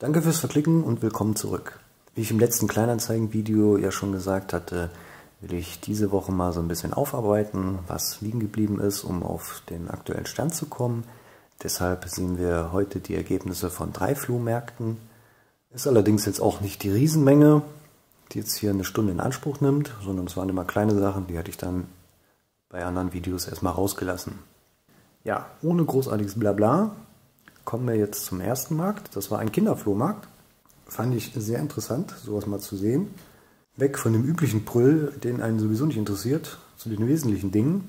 Danke fürs Verklicken und willkommen zurück. Wie ich im letzten Kleinanzeigen-Video ja schon gesagt hatte, will ich diese Woche mal so ein bisschen aufarbeiten, was liegen geblieben ist, um auf den aktuellen Stand zu kommen. Deshalb sehen wir heute die Ergebnisse von drei Flohmärkten. Ist allerdings jetzt auch nicht die Riesenmenge, die jetzt hier eine Stunde in Anspruch nimmt, sondern es waren immer kleine Sachen, die hatte ich dann bei anderen Videos erstmal rausgelassen. Ja, ohne großartiges Blabla kommen wir jetzt zum ersten Markt. Das war ein Kinderflohmarkt. Fand ich sehr interessant, sowas mal zu sehen. Weg von dem üblichen Brüll, den einen sowieso nicht interessiert, zu den wesentlichen Dingen.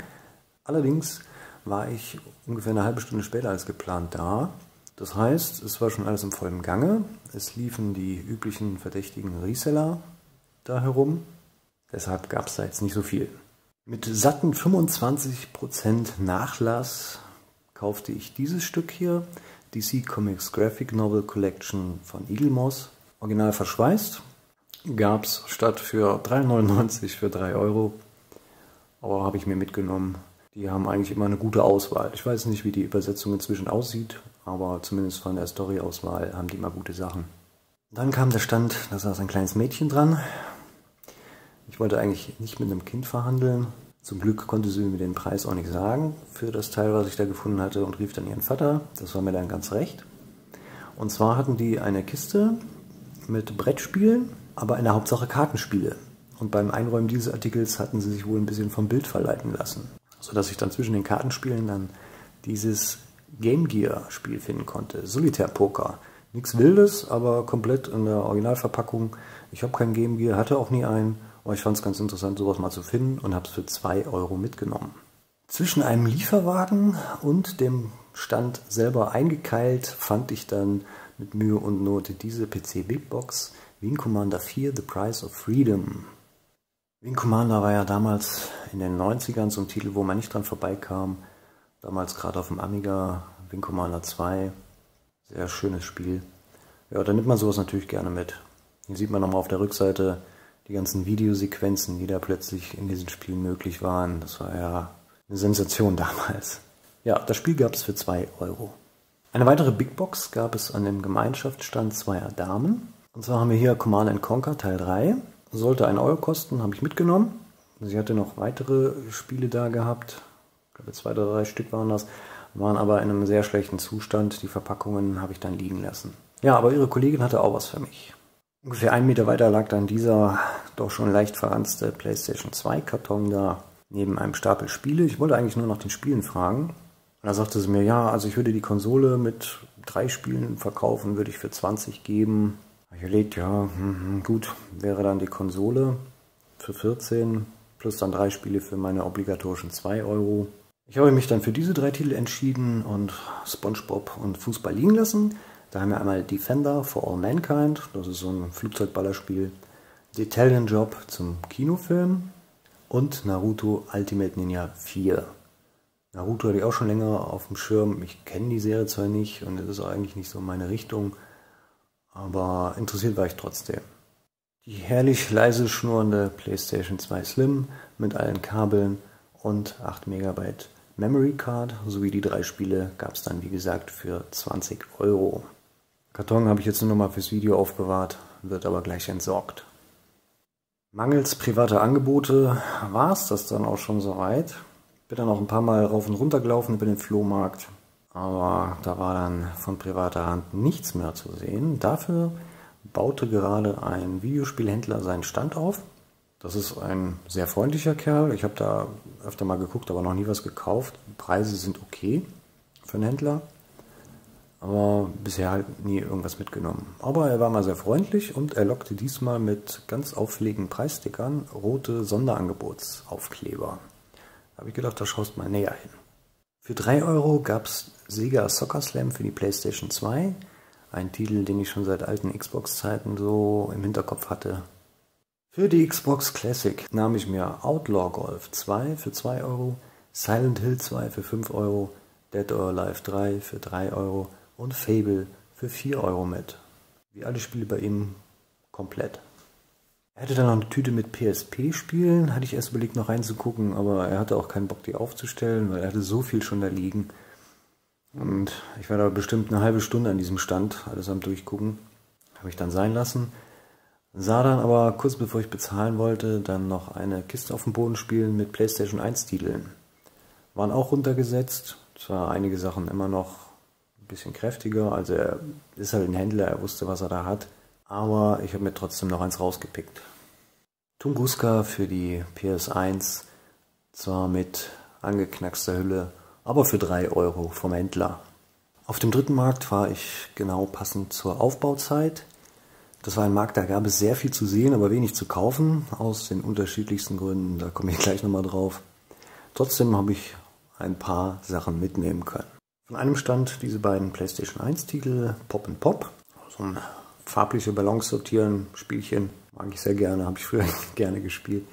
Allerdings war ich ungefähr eine halbe Stunde später als geplant da. Das heißt, es war schon alles im vollen Gange. Es liefen die üblichen verdächtigen Reseller da herum. Deshalb gab es da jetzt nicht so viel. Mit satten 25% Nachlass kaufte ich dieses Stück hier. DC Comics Graphic Novel Collection von Eaglemoss. Original verschweißt. Gab es statt für 3,99 für 3 Euro. Aber habe ich mir mitgenommen. Die haben eigentlich immer eine gute Auswahl. Ich weiß nicht, wie die Übersetzung inzwischen aussieht, aber zumindest von der Story-Auswahl haben die immer gute Sachen. Dann kam der Stand, da saß ein kleines Mädchen dran. Ich wollte eigentlich nicht mit einem Kind verhandeln, zum Glück konnte sie mir den Preis auch nicht sagen für das Teil, was ich da gefunden hatte und rief dann ihren Vater. Das war mir dann ganz recht. Und zwar hatten die eine Kiste mit Brettspielen, aber in der Hauptsache Kartenspiele. Und beim Einräumen dieses Artikels hatten sie sich wohl ein bisschen vom Bild verleiten lassen. Sodass ich dann zwischen den Kartenspielen dann dieses Game Gear Spiel finden konnte. Solitär Poker. Nichts Wildes, aber komplett in der Originalverpackung. Ich habe kein Game Gear, hatte auch nie einen aber ich fand es ganz interessant, sowas mal zu finden und habe es für 2 Euro mitgenommen. Zwischen einem Lieferwagen und dem Stand selber eingekeilt fand ich dann mit Mühe und Not diese PC Big Box Wing Commander 4 The Price of Freedom. Wing Commander war ja damals in den 90ern so ein Titel, wo man nicht dran vorbeikam. Damals gerade auf dem Amiga, Wing Commander 2. Sehr schönes Spiel. Ja, da nimmt man sowas natürlich gerne mit. Hier sieht man nochmal auf der Rückseite die ganzen Videosequenzen, die da plötzlich in diesen Spielen möglich waren. Das war ja eine Sensation damals. Ja, das Spiel gab es für 2 Euro. Eine weitere Big Box gab es an dem Gemeinschaftsstand zweier Damen. Und zwar haben wir hier Command Conquer Teil 3. Sollte ein Euro kosten, habe ich mitgenommen. Sie hatte noch weitere Spiele da gehabt. Ich glaube, zwei oder drei Stück waren das. Waren aber in einem sehr schlechten Zustand. Die Verpackungen habe ich dann liegen lassen. Ja, aber ihre Kollegin hatte auch was für mich. Ungefähr einen Meter weiter lag dann dieser doch schon leicht verranzte PlayStation 2 Karton da neben einem Stapel Spiele. Ich wollte eigentlich nur nach den Spielen fragen. Und da sagte sie mir, ja, also ich würde die Konsole mit drei Spielen verkaufen, würde ich für 20 geben. Ich überlegt, ja, hm, hm, gut, wäre dann die Konsole für 14 plus dann drei Spiele für meine obligatorischen 2 Euro. Ich habe mich dann für diese drei Titel entschieden und SpongeBob und Fußball liegen lassen. Da haben wir einmal Defender for All Mankind, das ist so ein Flugzeugballerspiel. The Italian Job zum Kinofilm und Naruto Ultimate Ninja 4. Naruto hatte ich auch schon länger auf dem Schirm. Ich kenne die Serie zwar nicht und es ist eigentlich nicht so meine Richtung, aber interessiert war ich trotzdem. Die herrlich leise schnurrende PlayStation 2 Slim mit allen Kabeln und 8 MB Memory Card sowie die drei Spiele gab es dann wie gesagt für 20 Euro. Karton habe ich jetzt nur noch mal fürs Video aufbewahrt, wird aber gleich entsorgt. Mangels privater Angebote war es das dann auch schon soweit. Bin dann auch ein paar Mal rauf und runter gelaufen über den Flohmarkt, aber da war dann von privater Hand nichts mehr zu sehen. Dafür baute gerade ein Videospielhändler seinen Stand auf. Das ist ein sehr freundlicher Kerl. Ich habe da öfter mal geguckt, aber noch nie was gekauft. Preise sind okay für einen Händler aber bisher halt nie irgendwas mitgenommen. Aber er war mal sehr freundlich und er lockte diesmal mit ganz auffälligen Preisstickern rote Sonderangebotsaufkleber. Da habe ich gedacht, da schaust mal näher hin. Für 3 Euro gab es Sega Soccer Slam für die PlayStation 2. Ein Titel, den ich schon seit alten Xbox-Zeiten so im Hinterkopf hatte. Für die Xbox Classic nahm ich mir Outlaw Golf 2 für 2 Euro, Silent Hill 2 für 5 Euro, Dead or Alive 3 für 3 Euro und Fable für 4 Euro mit. Wie alle Spiele bei ihm komplett. Er hatte dann noch eine Tüte mit PSP-Spielen, hatte ich erst überlegt noch reinzugucken, aber er hatte auch keinen Bock, die aufzustellen, weil er hatte so viel schon da liegen. Und ich war da bestimmt eine halbe Stunde an diesem Stand, alles am Durchgucken. Habe ich dann sein lassen. Sah dann aber kurz bevor ich bezahlen wollte, dann noch eine Kiste auf dem Boden spielen mit PlayStation 1 Titeln. Waren auch runtergesetzt. Zwar einige Sachen immer noch bisschen kräftiger. Also er ist halt ein Händler, er wusste, was er da hat. Aber ich habe mir trotzdem noch eins rausgepickt. Tunguska für die PS1. Zwar mit angeknackster Hülle, aber für 3 Euro vom Händler. Auf dem dritten Markt war ich genau passend zur Aufbauzeit. Das war ein Markt, da gab es sehr viel zu sehen, aber wenig zu kaufen, aus den unterschiedlichsten Gründen. Da komme ich gleich nochmal drauf. Trotzdem habe ich ein paar Sachen mitnehmen können. Von einem stand diese beiden PlayStation 1 Titel Pop and Pop. So ein farbliche Balance sortieren Spielchen. Mag ich sehr gerne, habe ich früher gerne gespielt.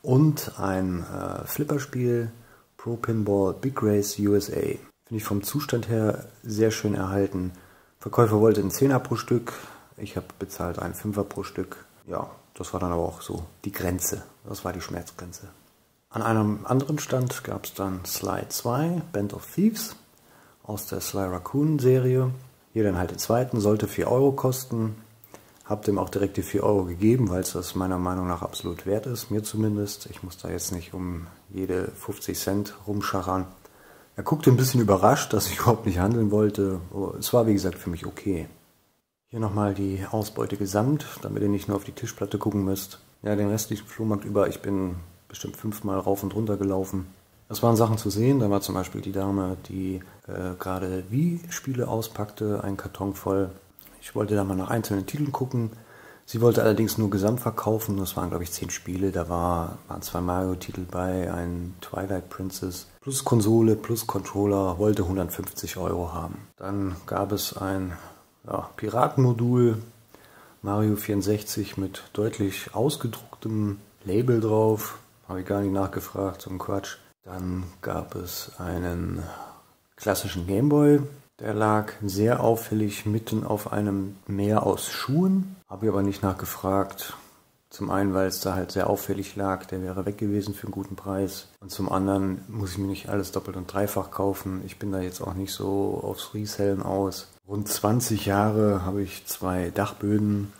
Und ein äh, Flipperspiel Pro Pinball Big Race USA. Finde ich vom Zustand her sehr schön erhalten. Verkäufer wollte einen Zehner pro Stück, ich habe bezahlt einen Fünfer pro Stück. Ja, das war dann aber auch so die Grenze. Das war die Schmerzgrenze. An einem anderen Stand gab es dann Sly 2, Band of Thieves, aus der Sly Raccoon Serie. Hier dann halt den zweiten, sollte 4 Euro kosten. Hab dem auch direkt die 4 Euro gegeben, weil es das meiner Meinung nach absolut wert ist, mir zumindest. Ich muss da jetzt nicht um jede 50 Cent rumschachern. Er guckte ein bisschen überrascht, dass ich überhaupt nicht handeln wollte. es war wie gesagt für mich okay. Hier nochmal die Ausbeute gesamt, damit ihr nicht nur auf die Tischplatte gucken müsst. Ja, den restlichen Flohmarkt über, ich bin bestimmt fünfmal rauf und runter gelaufen. Es waren Sachen zu sehen, da war zum Beispiel die Dame, die äh, gerade Wii-Spiele auspackte, ein Karton voll. Ich wollte da mal nach einzelnen Titeln gucken. Sie wollte allerdings nur gesamt verkaufen. Das waren, glaube ich, zehn Spiele. Da war, waren zwei Mario-Titel bei, ein Twilight Princess, plus Konsole, plus Controller, wollte 150 Euro haben. Dann gab es ein ja, Piratenmodul, Mario 64 mit deutlich ausgedrucktem Label drauf. Habe ich gar nicht nachgefragt, so ein Quatsch. Dann gab es einen klassischen Gameboy, der lag sehr auffällig mitten auf einem Meer aus Schuhen. Habe ich aber nicht nachgefragt. Zum einen, weil es da halt sehr auffällig lag, der wäre weg gewesen für einen guten Preis. Und zum anderen muss ich mir nicht alles doppelt und dreifach kaufen. Ich bin da jetzt auch nicht so aufs Resellen aus. Rund 20 Jahre habe ich zwei Dachböden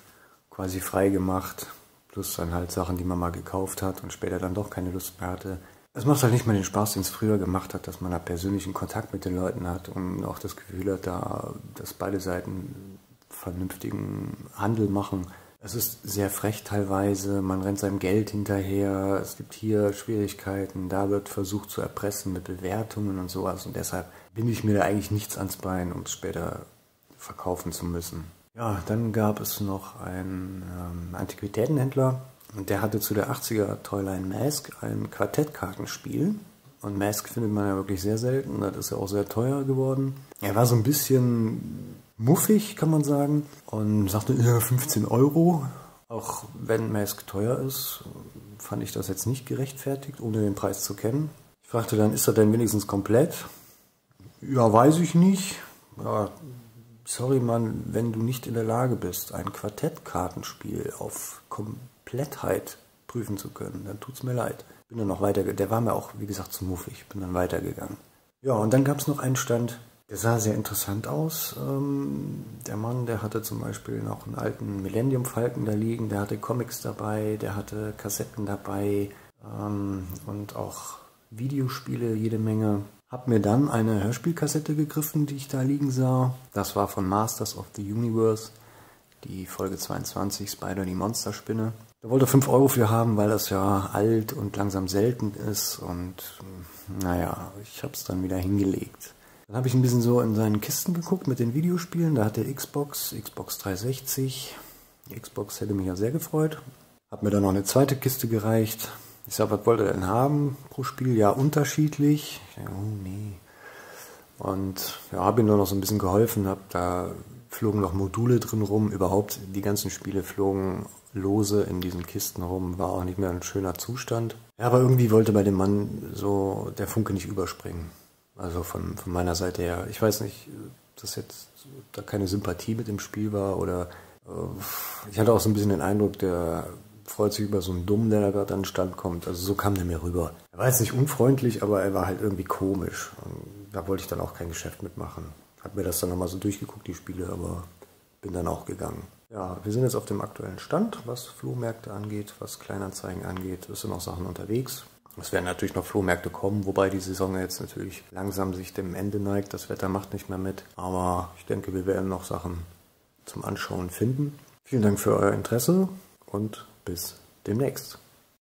quasi frei gemacht. Plus dann halt Sachen, die man mal gekauft hat und später dann doch keine Lust mehr hatte. Es macht halt nicht mehr den Spaß, den es früher gemacht hat, dass man da persönlichen Kontakt mit den Leuten hat und auch das Gefühl hat, da, dass beide Seiten vernünftigen Handel machen. Es ist sehr frech teilweise, man rennt seinem Geld hinterher, es gibt hier Schwierigkeiten, da wird versucht zu erpressen mit Bewertungen und sowas und deshalb binde ich mir da eigentlich nichts ans Bein, um es später verkaufen zu müssen. Ja, dann gab es noch einen ähm, Antiquitätenhändler und der hatte zu der 80er Toyline Mask ein Quartettkartenspiel. Und Mask findet man ja wirklich sehr selten, das ist ja auch sehr teuer geworden. Er war so ein bisschen muffig, kann man sagen, und sagte, ja, 15 Euro. Auch wenn Mask teuer ist, fand ich das jetzt nicht gerechtfertigt, ohne den Preis zu kennen. Ich fragte dann, ist er denn wenigstens komplett? Ja, weiß ich nicht. Ja, sorry Mann, wenn du nicht in der Lage bist, ein Quartettkartenspiel auf Komplettheit prüfen zu können, dann tut's mir leid. Bin dann noch weiter, der war mir auch, wie gesagt, zu muffig, bin dann weitergegangen. Ja, und dann gab es noch einen Stand, der sah sehr interessant aus. Ähm, der Mann, der hatte zum Beispiel noch einen alten Millennium Falken da liegen, der hatte Comics dabei, der hatte Kassetten dabei ähm, und auch Videospiele jede Menge. Hab mir dann eine Hörspielkassette gegriffen, die ich da liegen sah. Das war von Masters of the Universe, die Folge 22, Spider die Monsterspinne. Da wollte er 5 Euro für haben, weil das ja alt und langsam selten ist und naja, ich hab's dann wieder hingelegt. Dann habe ich ein bisschen so in seinen Kisten geguckt mit den Videospielen. Da hat er Xbox, Xbox 360. Die Xbox hätte mich ja sehr gefreut. Hab mir dann noch eine zweite Kiste gereicht. Ich sag, was wollt ihr denn haben pro Spiel? Ja, unterschiedlich. Ich sag, oh nee. Und ja, habe ihm dann noch so ein bisschen geholfen. Hab da flogen noch Module drin rum. Überhaupt, die ganzen Spiele flogen lose in diesen Kisten rum. War auch nicht mehr ein schöner Zustand. Ja, aber irgendwie wollte bei dem Mann so der Funke nicht überspringen. Also von, von meiner Seite her. Ich weiß nicht, dass jetzt da keine Sympathie mit dem Spiel war oder äh, ich hatte auch so ein bisschen den Eindruck, der freut sich über so einen Dummen, der da gerade an den Stand kommt. Also so kam der mir rüber. Er war jetzt nicht unfreundlich, aber er war halt irgendwie komisch. Und da wollte ich dann auch kein Geschäft mitmachen. Hab mir das dann nochmal so durchgeguckt, die Spiele, aber bin dann auch gegangen. Ja, wir sind jetzt auf dem aktuellen Stand, was Flohmärkte angeht, was Kleinanzeigen angeht. Es sind noch Sachen unterwegs. Es werden natürlich noch Flohmärkte kommen, wobei die Saison jetzt natürlich langsam sich dem Ende neigt. Das Wetter macht nicht mehr mit. Aber ich denke, wir werden noch Sachen zum Anschauen finden. Vielen Dank für euer Interesse und bis demnächst.